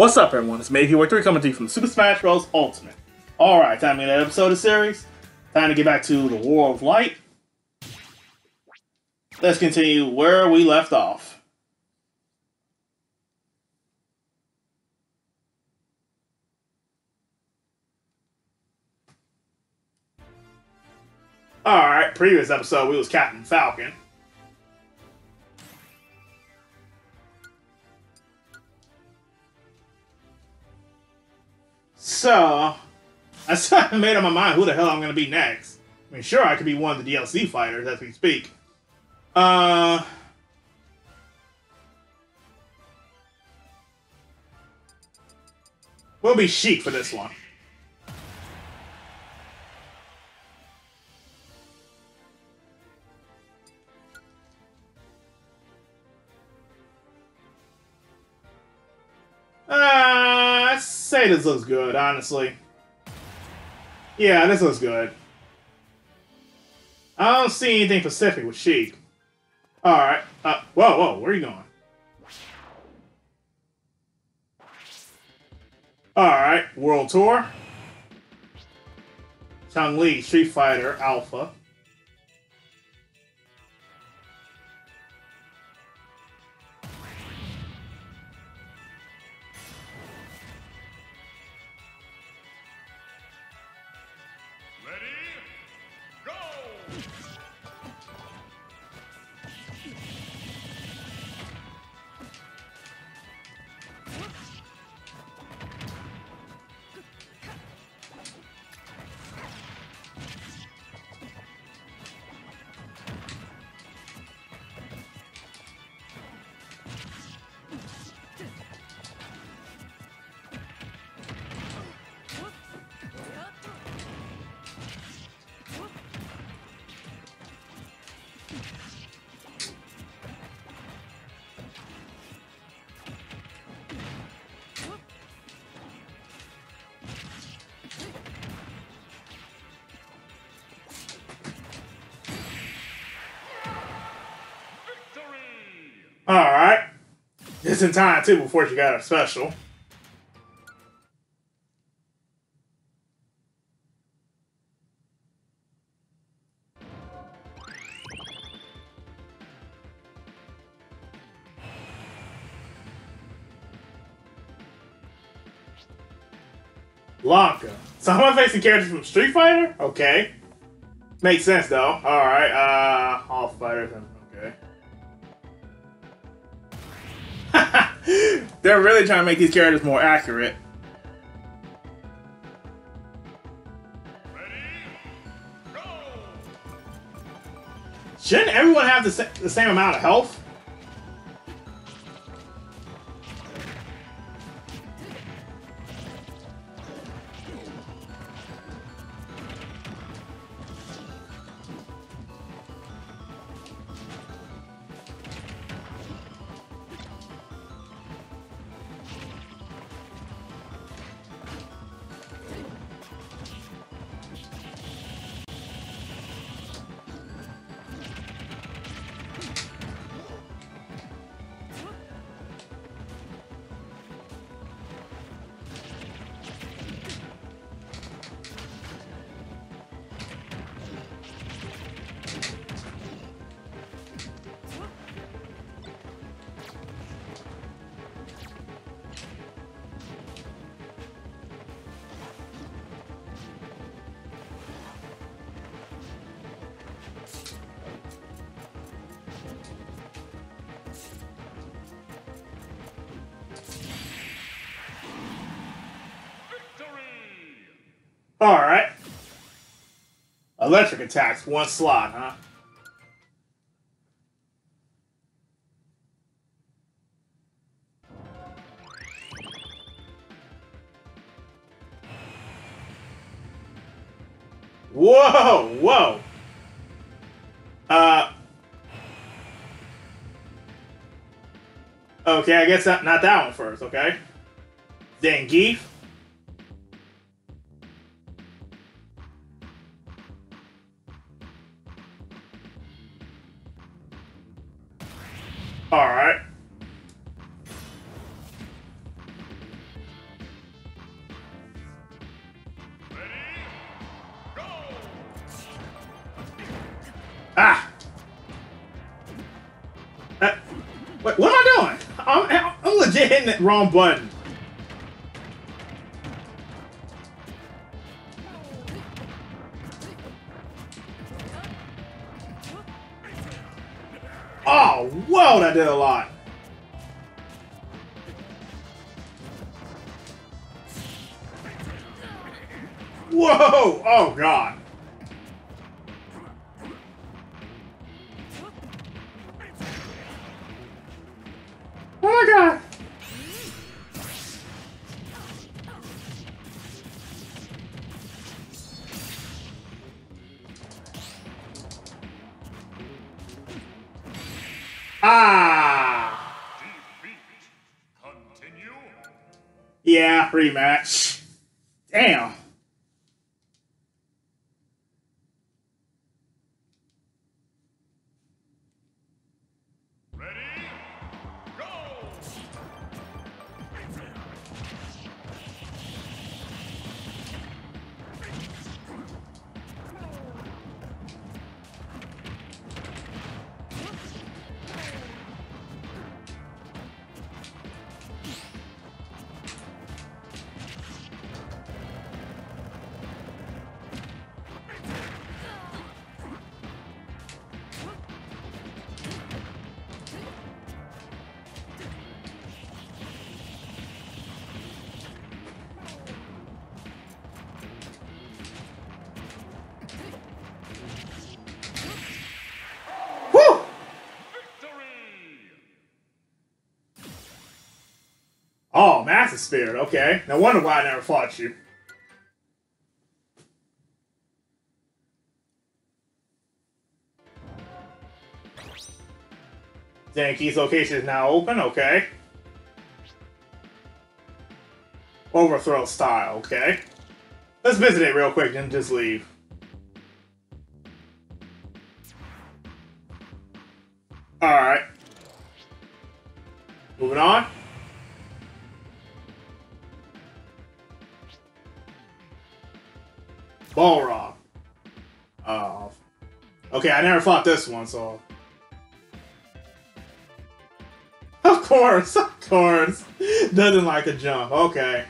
What's up, everyone? It's Maveo83 coming to you from Super Smash Bros. Ultimate. Alright, time to get an episode of the series. Time to get back to the World of Light. Let's continue where we left off. Alright, previous episode we was Captain Falcon. So, I still haven't made up my mind who the hell I'm going to be next. I mean, sure, I could be one of the DLC fighters as we speak. Uh... We'll be Sheik for this one. Say this looks good, honestly. Yeah, this looks good. I don't see anything specific with Sheik. Alright. Uh, whoa, whoa, where are you going? Alright, World Tour. Chun-Li, Street Fighter, Alpha. Just in time, too, before she got her special. Blanka. So I'm facing characters from Street Fighter? Okay. Makes sense, though. Alright, uh, all fighters. Okay. They're really trying to make these characters more accurate. Shouldn't everyone have the, sa the same amount of health? Alright. Electric attacks, one slot, huh? Whoa, whoa. Uh. Okay, I guess not, not that one first, okay? Then Alright. Wrong button. Oh, whoa, that did a lot. Whoa! Oh, God. Yeah, rematch. Damn. Oh, Master Spirit. Okay. No wonder why I never fought you. Zanki's location is now open. Okay. Overthrow style. Okay. Let's visit it real quick and just leave. Alright. Moving on. Balrog. Oh. Uh, okay, I never fought this one, so. Of course, of course. Doesn't like a jump. Okay.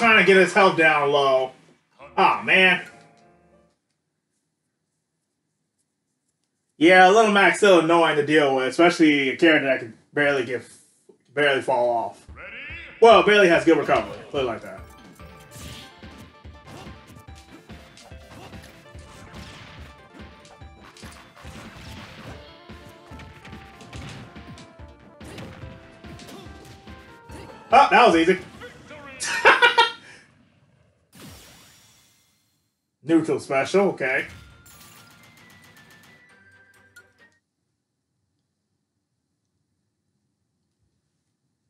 Trying to get his health down low. Ah, man. Yeah, Little Mac's still annoying to deal with, especially a character that can barely get, barely fall off. Well, barely has good recovery. Put it like that. Neutral special, okay.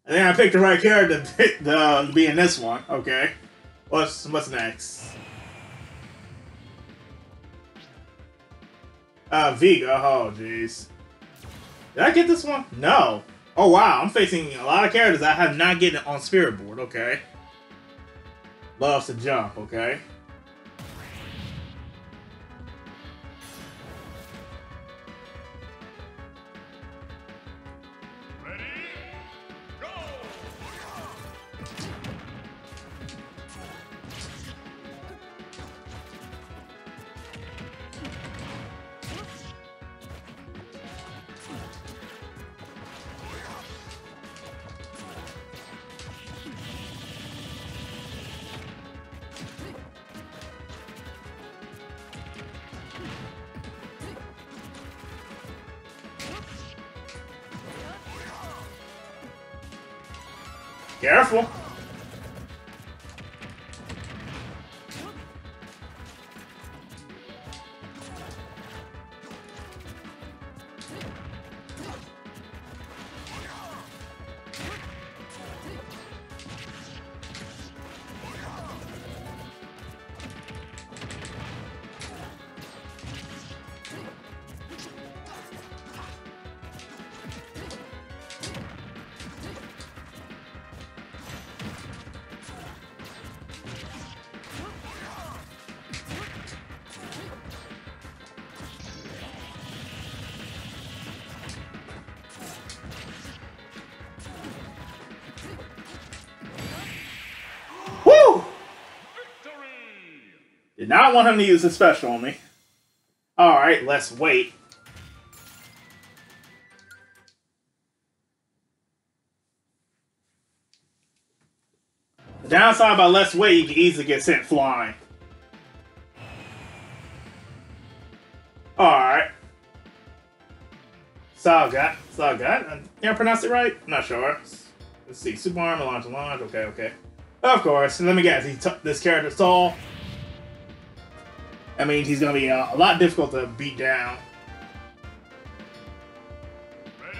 I think I picked the right character to, to be in this one. Okay. What's what's next? Uh, Vega. Oh, jeez. Did I get this one? No. Oh, wow. I'm facing a lot of characters I have not getting on Spirit Board. Okay. Loves to jump. Okay. Did not want him to use his special on me. Alright, let's wait. The downside by less weight, you can easily get sent flying. Alright. Salgat. Salgat? Uh, Did I pronounce it right? I'm not sure. Let's see. Super armor, launch, launch. Okay, okay. Of course. Let me guess. He this character's tall. That means he's gonna be uh, a lot difficult to beat down. Ready?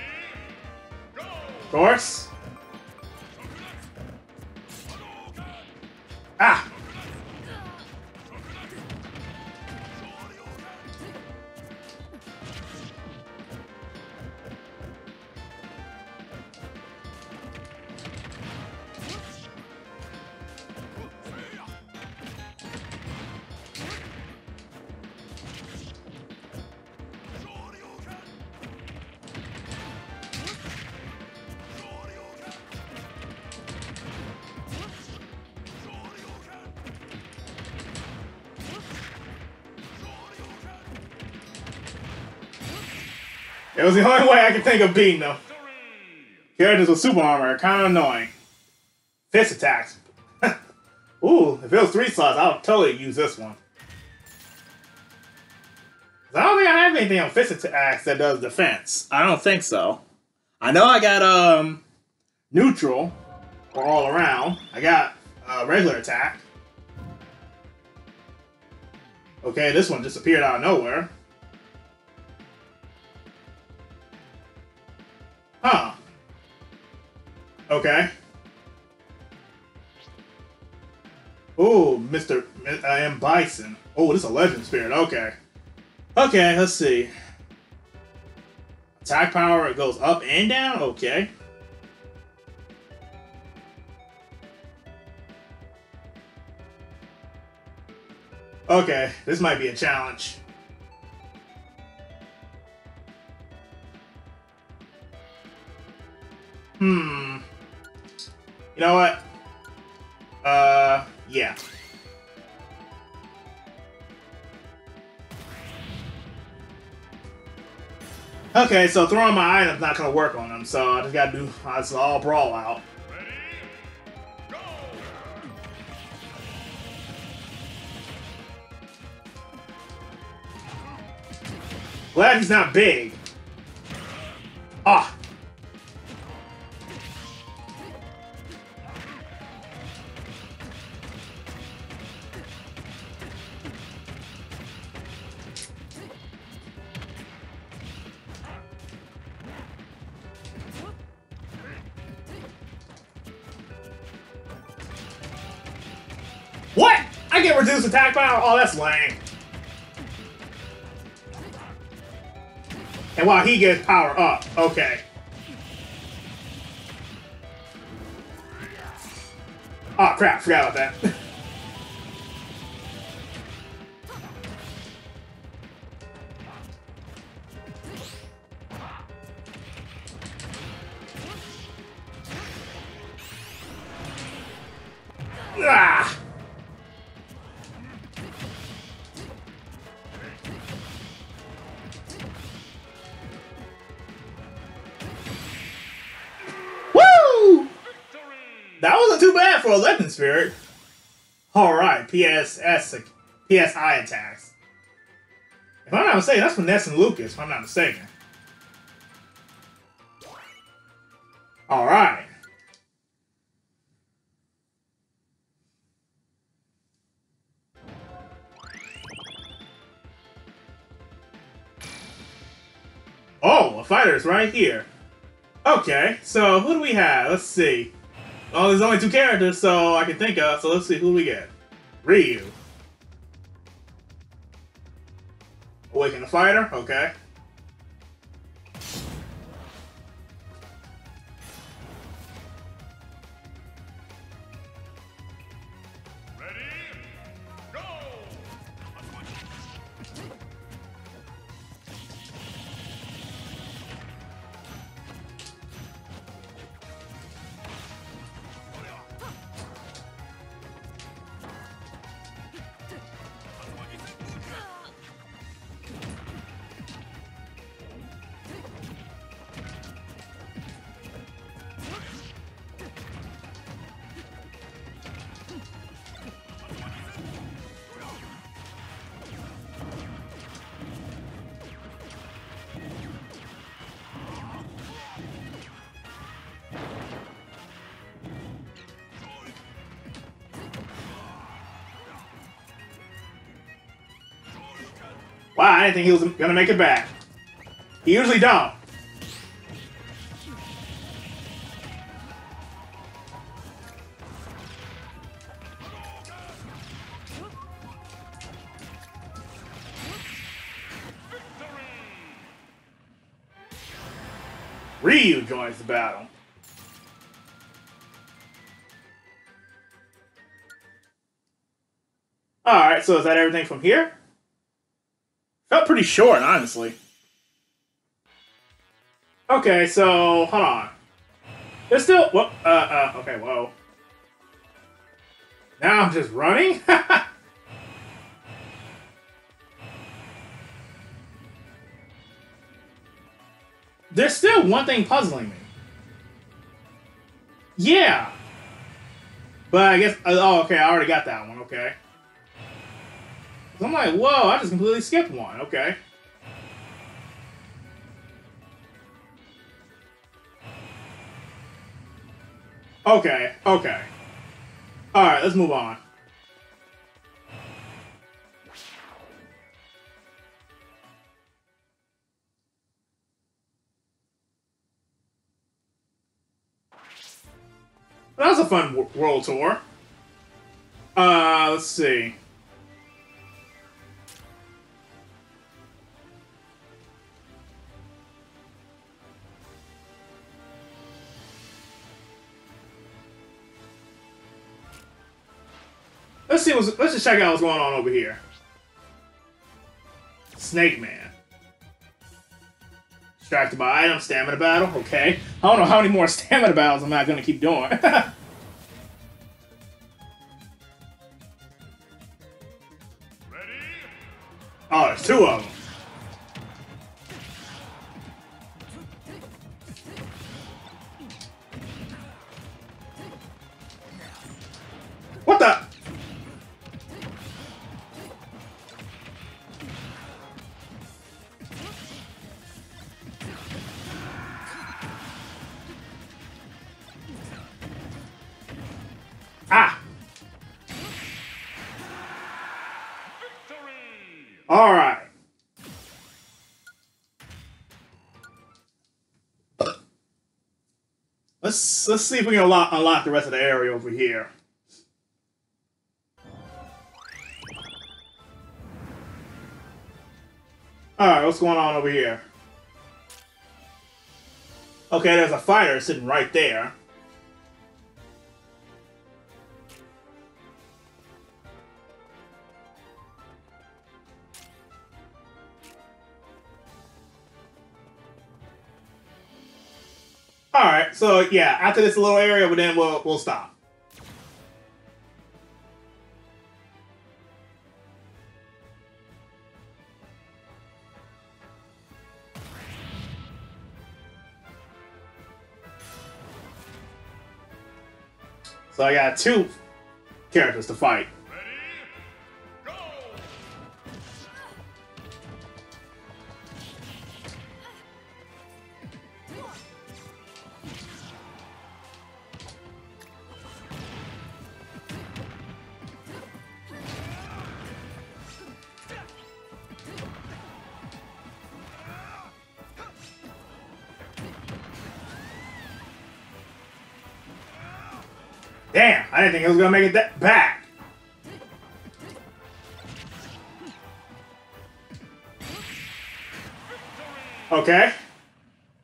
Go! Of course. It was the only way I could think of beating them. Characters with super armor are kind of annoying. Fist attacks. Ooh, if it was three slots, I would totally use this one. I don't think I have anything on fist attacks that does defense. I don't think so. I know I got um neutral or all around. I got uh, regular attack. Okay, this one just appeared out of nowhere. Huh. Okay. Oh, Mr. I am Bison. Oh, this is a legend spirit. Okay. Okay, let's see. Attack power it goes up and down. Okay. Okay, this might be a challenge. Hmm. You know what? Uh, yeah. Okay, so throwing my item's not gonna work on them, so I just gotta do it's all brawl out. Glad he's not big. Oh, that's lame. And while he gets power up, okay. Oh crap, forgot about that. for a Legend Spirit. Alright, PSS, PSI attacks. If I'm not mistaken, that's Vanessa and Lucas, if I'm not mistaken. Alright. Oh, a fighter's right here. Okay, so who do we have? Let's see. Oh, there's only two characters, so I can think of. So let's see who we get. Ryu. Awaken the fighter. Okay. Wow, I didn't think he was gonna make it back. He usually don't. Ryu joins the battle. Alright, so is that everything from here? Pretty short, honestly. Okay, so hold on. There's still. Whoa, uh, uh, okay, whoa. Now I'm just running? There's still one thing puzzling me. Yeah. But I guess. Oh, okay, I already got that one, okay. I'm like, whoa, I just completely skipped one. Okay. Okay, okay. Alright, let's move on. That was a fun world tour. Uh, let's see. Let's just check out what's going on over here. Snake Man. Distracted by item, stamina battle. Okay. I don't know how many more stamina battles I'm not gonna keep doing. Let's let's see if we can unlock, unlock the rest of the area over here. All right, what's going on over here? Okay, there's a fighter sitting right there. All right, so yeah, after this little area, but then we'll we'll stop. So I got two characters to fight. Didn't think it was gonna make it that back. Okay.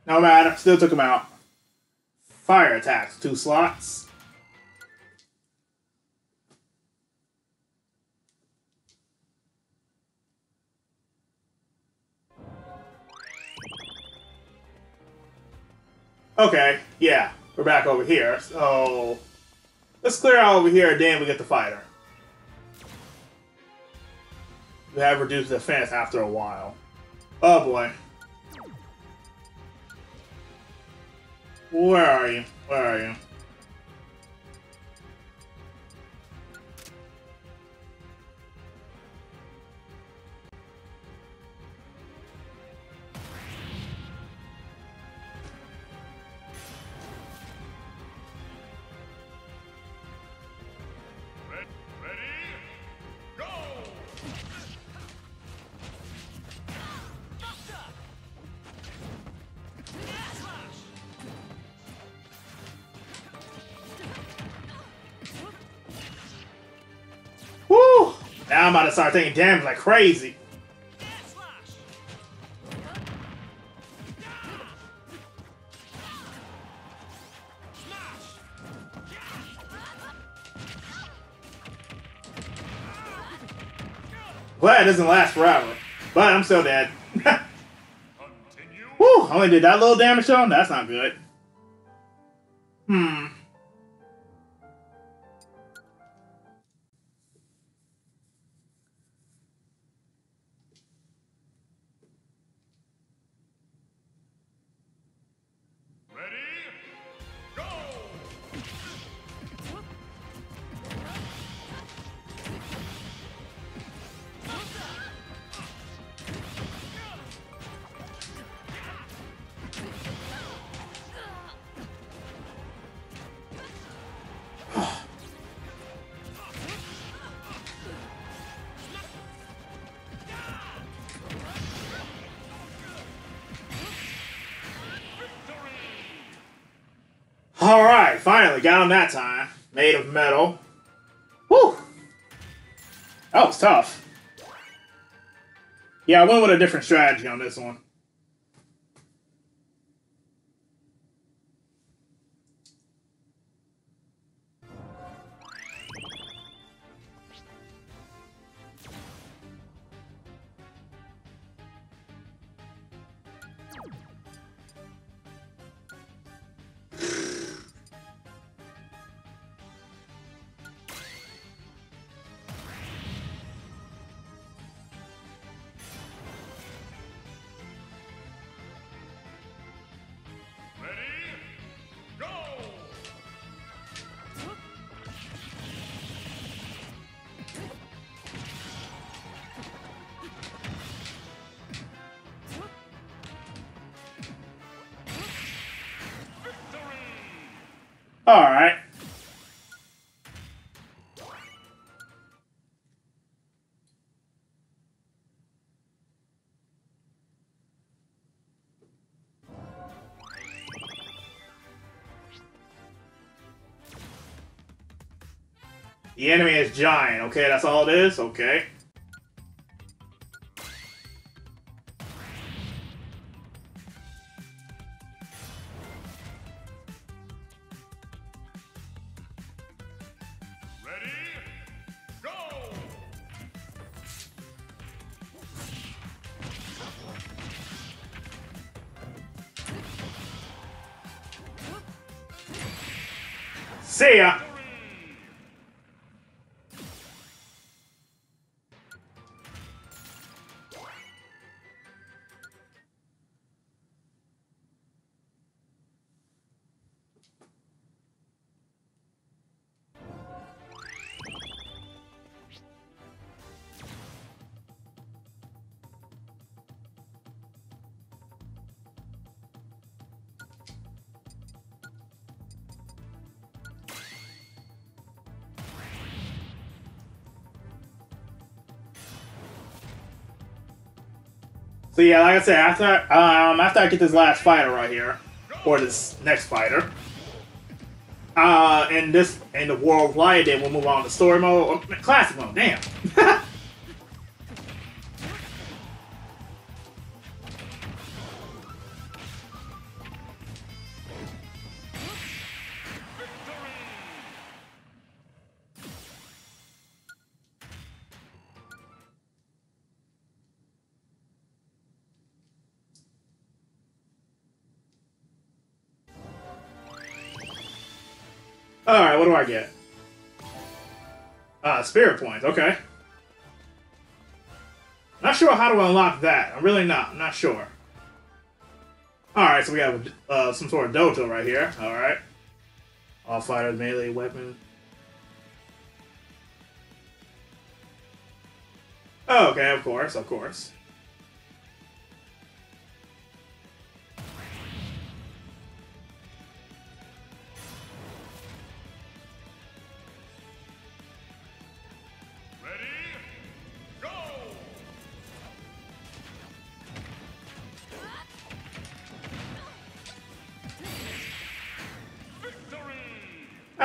No matter, still took him out. Fire attacks, two slots. Okay, yeah, we're back over here. So let's clear out over here, then we get the fighter. We have reduced defense after a while. Oh boy. Where are you? Where are you? Now I'm about to start taking damage like crazy. Glad it doesn't last forever. But I'm still dead. Woo! Only did that little damage him? That's not good. Hmm. Finally got him that time. Made of metal. Woo! That was tough. Yeah, I went with a different strategy on this one. Alright. The enemy is giant. Okay, that's all it is? Okay. So yeah, like I said, after um after I get this last fighter right here, or this next fighter, Uh, in this in the world of light, then we'll move on to story mode, classic mode. Damn. Spirit points. Okay. Not sure how to unlock that. I'm really not. I'm not sure. All right, so we have uh, some sort of dojo right here. All right. All fighters melee weapon. Oh, okay, of course, of course.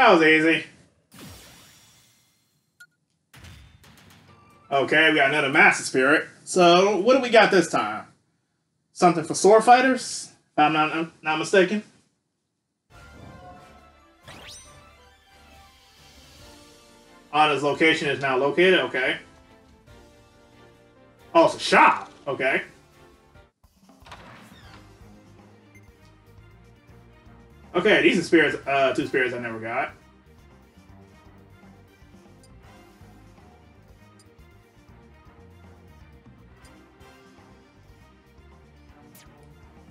That was easy. Okay, we got another Master Spirit. So, what do we got this time? Something for sword fighters? If I'm not, I'm not mistaken. Anna's location is now located. Okay. Oh, it's a shop. Okay. Okay, these are spirits. Uh, two spirits I never got.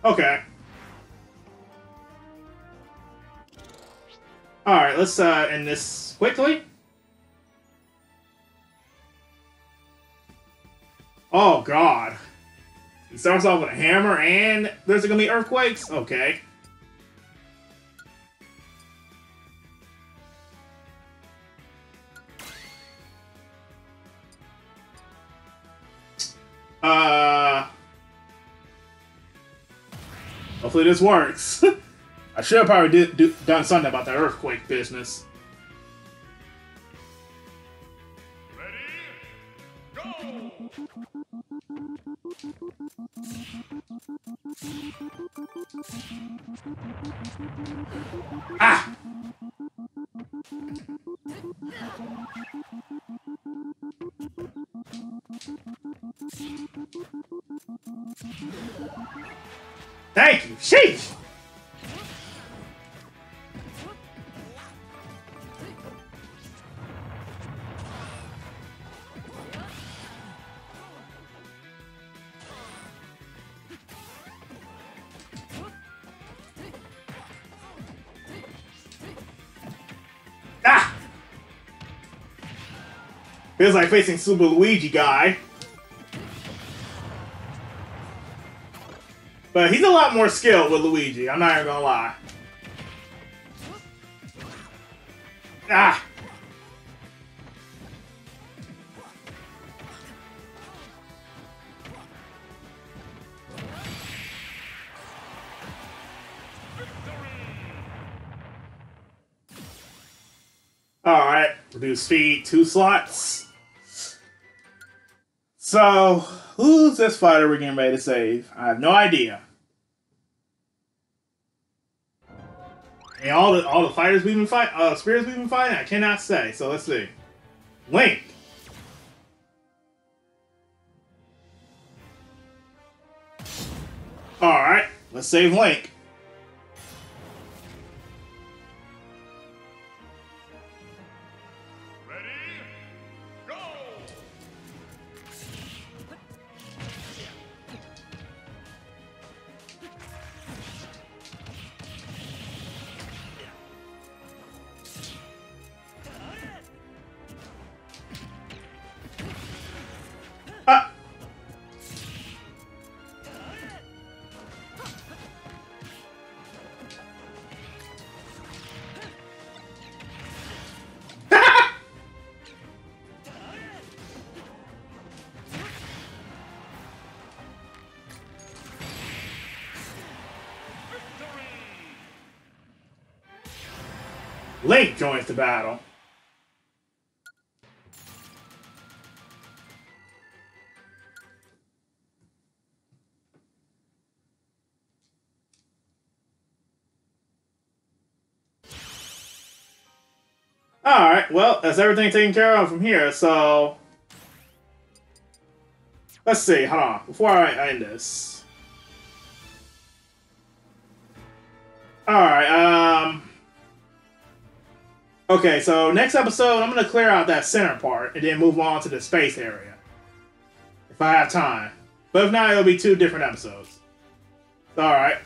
Okay. All right, let's uh end this quickly. Oh God. It starts off with a hammer and there's gonna be earthquakes? Okay. Hopefully this works. I should have probably did, do, done something about the earthquake business. Ah! Sheesh. Ah! Feels like facing Super Luigi guy. He's a lot more skilled with Luigi, I'm not even gonna lie. Ah! Alright, reduce speed, two slots. So, who's this fighter we're getting ready to save? I have no idea. And all the all the fighters we've been fight, uh, spirits we've been fighting, I cannot say. So let's see. Link. All right, let's save Link. Link joins the battle. Alright, well, that's everything taken care of from here, so... Let's see, hold on, before I end this. Alright, um... Okay, so next episode, I'm gonna clear out that center part and then move on to the space area. If I have time. But if not, it'll be two different episodes. Alright.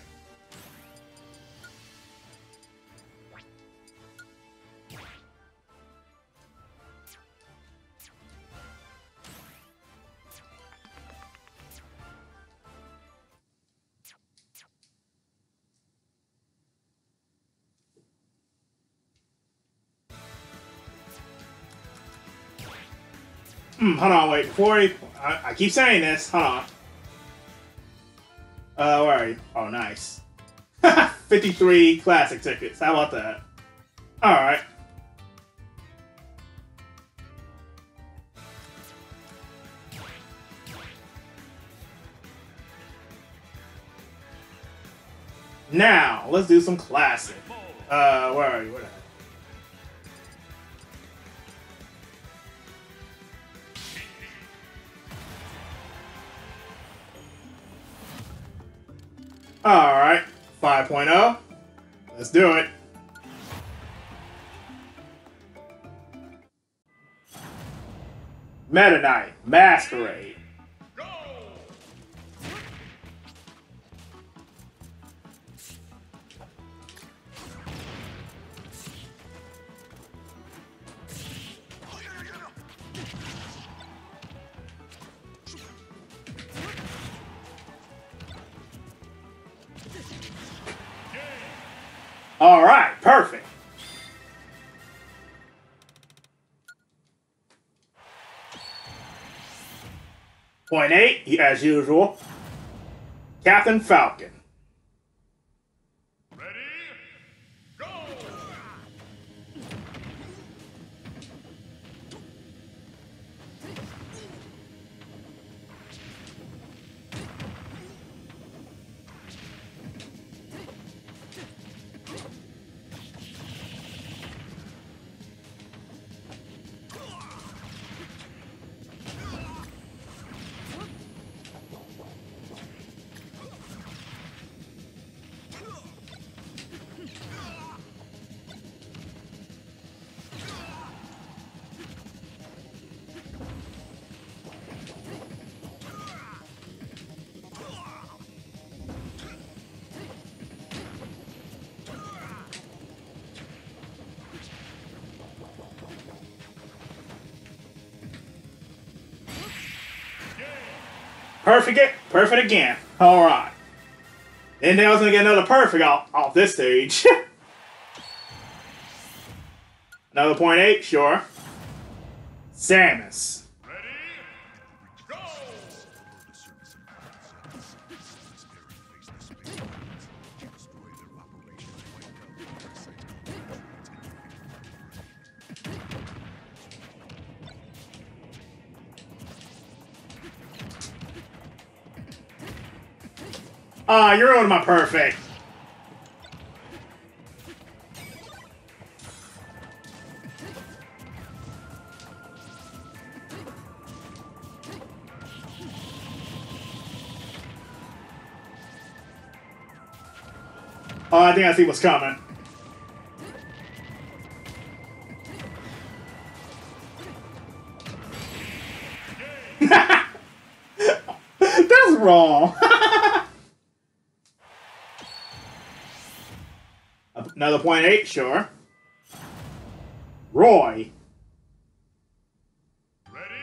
Hmm, hold on, wait. Before we, I, I keep saying this. Hold on. Uh, where are you? Oh, nice. 53 classic tickets. How about that? Alright. Now, let's do some classic. Uh, where are you? Where 5.0. Let's do it. Meta Knight, Masquerade. Point eight, as usual. Captain Falcon. Perfect it, perfect again. Alright. And then I was gonna get another perfect off, off this stage. another point eight, sure. Samus. You're ruining my perfect. Oh, I think I see what's coming. Another point eight, sure. Roy. Ready?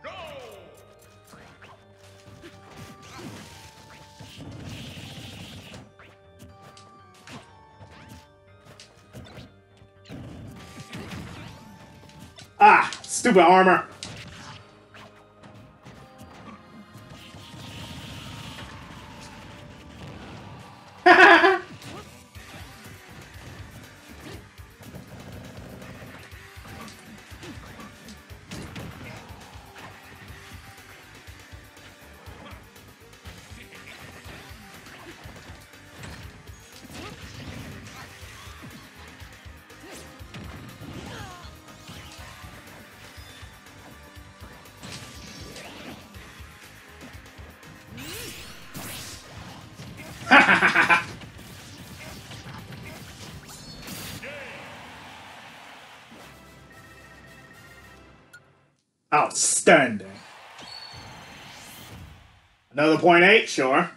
Go! Ah, stupid armor. Outstanding. Another point eight, sure.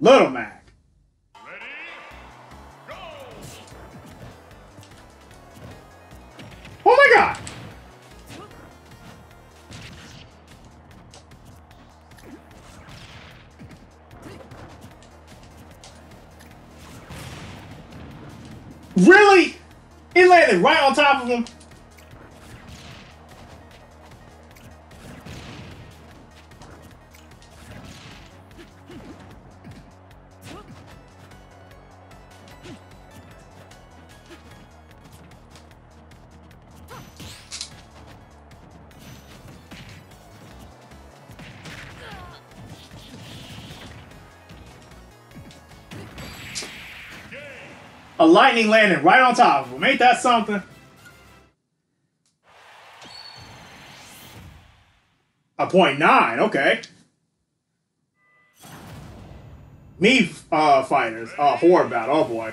Little Mac. Oh my god! Really? It landed right on top of him. Lightning landing right on top of him. Ain't that something? A point nine, okay. Mii uh fighters. Uh horde battle, oh boy.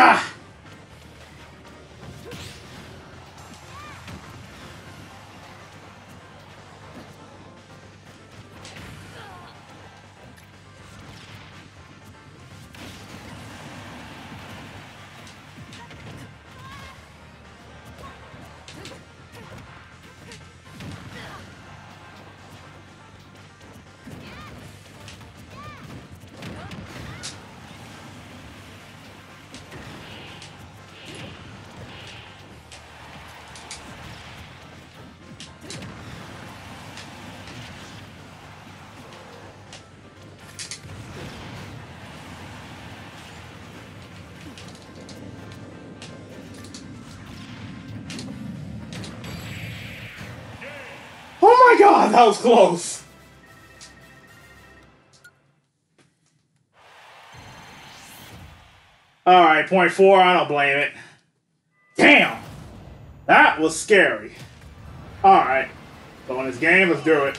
Ah! That was close. Alright, point four, I don't blame it. Damn! That was scary. Alright. So in this game, let's do it.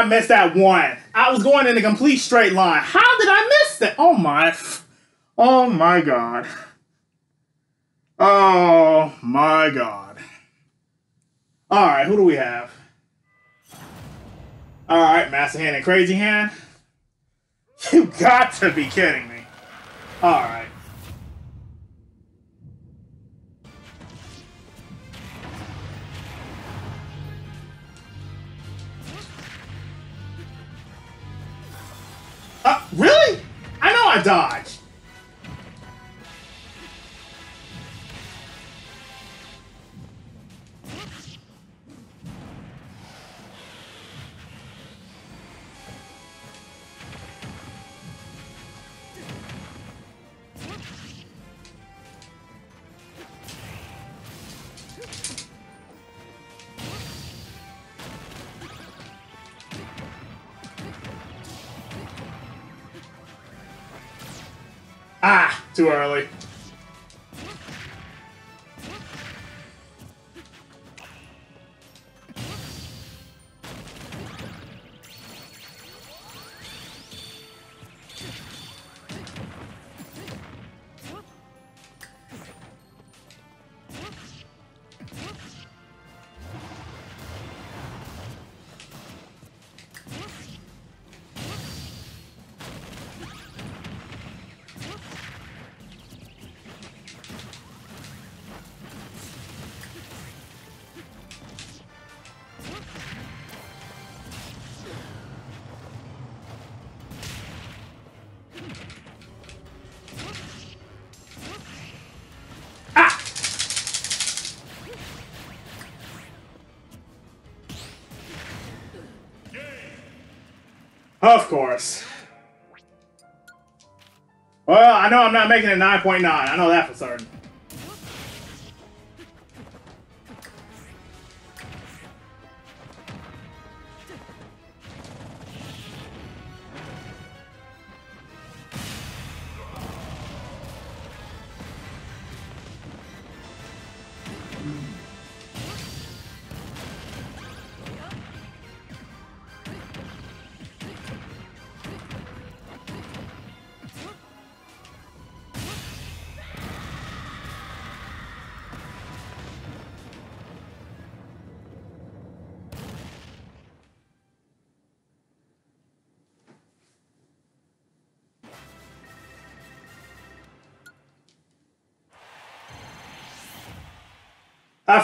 I miss that one? I was going in a complete straight line. How did I miss that? Oh my. Oh my god. Oh my god. Alright, who do we have? Alright, Master Hand and Crazy Hand. You got to be kidding me. Alright. I too early. Of course. Well, I know I'm not making it 9.9. I know that for certain.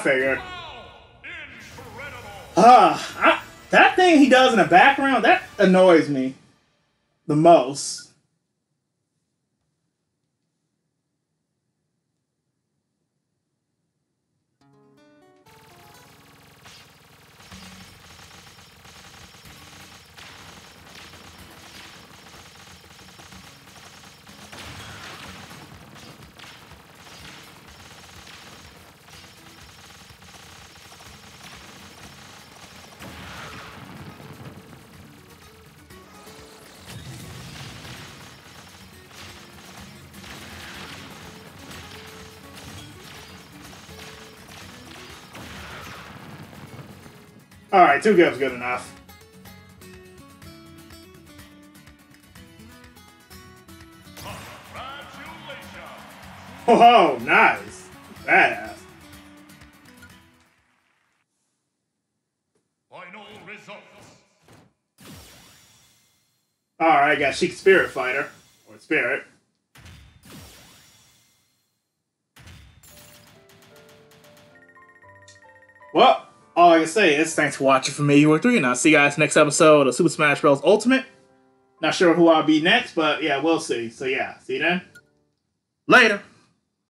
I. Incredible! Ah, that thing he does in the background, that annoys me the most. Alright, two gifts good enough. Whoa, nice. Badass. Final results. Alright, I got Sheik Spirit Fighter. Or Spirit. Well, all I can say is thanks for watching for me, Hero 3, and I'll see you guys next episode of Super Smash Bros. Ultimate. Not sure who I'll be next, but yeah, we'll see. So yeah, see you then. Later.